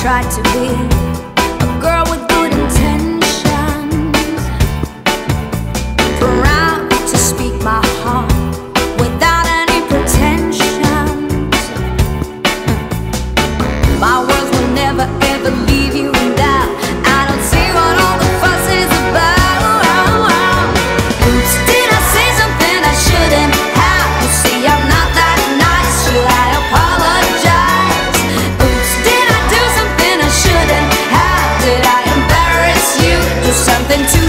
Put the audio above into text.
tried to be a girl with good intentions. Around than two